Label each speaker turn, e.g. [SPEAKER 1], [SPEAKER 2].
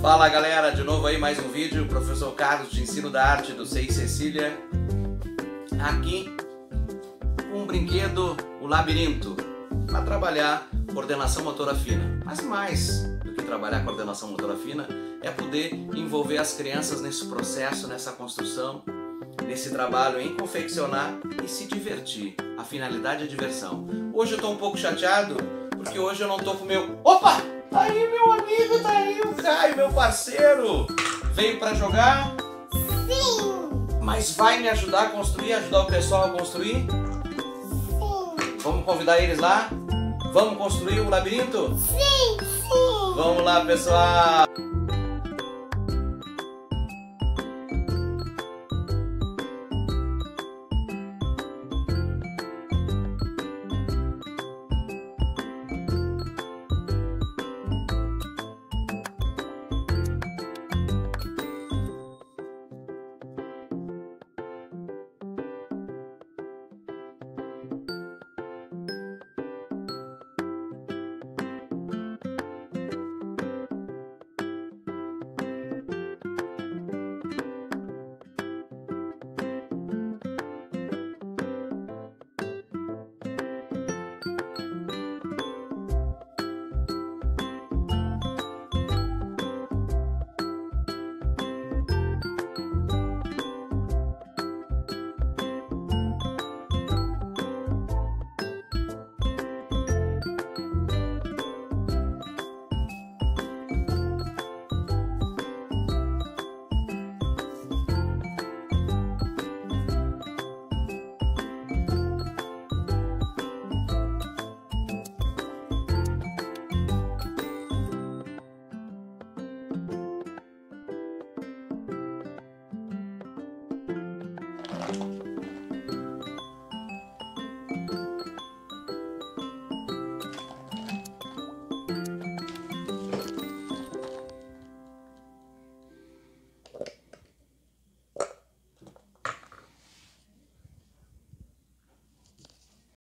[SPEAKER 1] Fala galera, de novo aí mais um vídeo, professor Carlos de Ensino da Arte do SEI Cecília, aqui um brinquedo, o labirinto, para trabalhar coordenação motora fina. Mas mais do que trabalhar coordenação motora fina, é poder envolver as crianças nesse processo, nessa construção, nesse trabalho em confeccionar e se divertir. A finalidade é diversão. Hoje eu estou um pouco chateado, porque hoje eu não estou com meu... Opa! Tá aí meu parceiro. Veio para jogar?
[SPEAKER 2] Sim.
[SPEAKER 1] Mas vai me ajudar a construir, ajudar o pessoal a construir?
[SPEAKER 2] Sim.
[SPEAKER 1] Vamos convidar eles lá? Vamos construir o labirinto?
[SPEAKER 2] Sim, sim.
[SPEAKER 1] Vamos lá, pessoal!